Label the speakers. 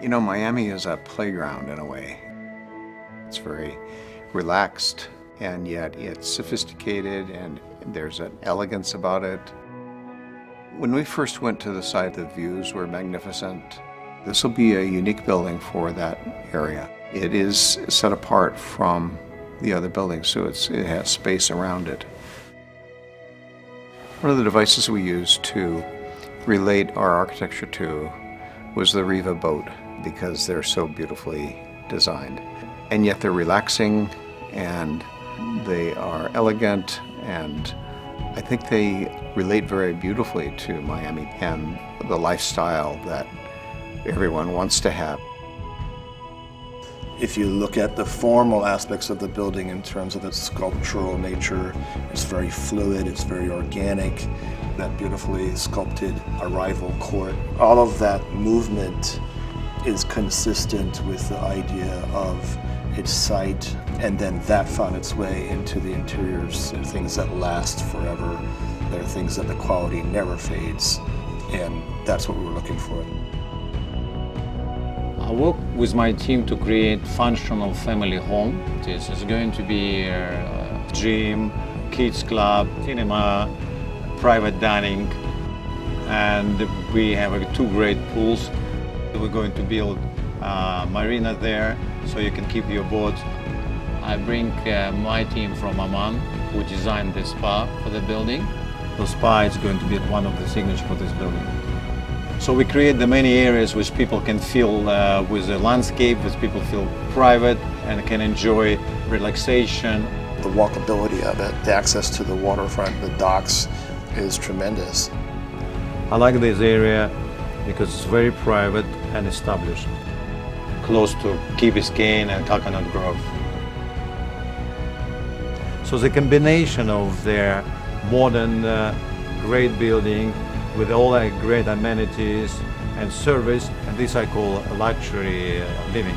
Speaker 1: You know, Miami is a playground in a way. It's very relaxed and yet it's sophisticated and there's an elegance about it. When we first went to the site, the views were magnificent. This will be a unique building for that area. It is set apart from the other buildings, so it has space around it. One of the devices we use to relate our architecture to was the Riva boat because they're so beautifully designed. And yet they're relaxing and they are elegant and I think they relate very beautifully to Miami and the lifestyle that everyone wants to have.
Speaker 2: If you look at the formal aspects of the building in terms of its sculptural nature, it's very fluid, it's very organic, that beautifully sculpted arrival court. All of that movement is consistent with the idea of its site, and then that found its way into the interiors. There are things that last forever. There are things that the quality never fades, and that's what we were looking for.
Speaker 3: I work with my team to create functional family home. This is going to be a gym, kids club, cinema, private dining, and we have uh, two great pools. We're going to build a marina there so you can keep your boat. I bring uh, my team from Amman who designed the spa for the building. The spa is going to be one of the signatures for this building. So we create the many areas which people can feel uh, with the landscape, which people feel private and can enjoy relaxation.
Speaker 2: The walkability of it, the access to the waterfront, the docks is tremendous.
Speaker 3: I like this area because it's very private and established, close to Key Biscayne and Coconut Grove. So the combination of their modern, uh, great building with all the great amenities and service, and this I call luxury uh, living.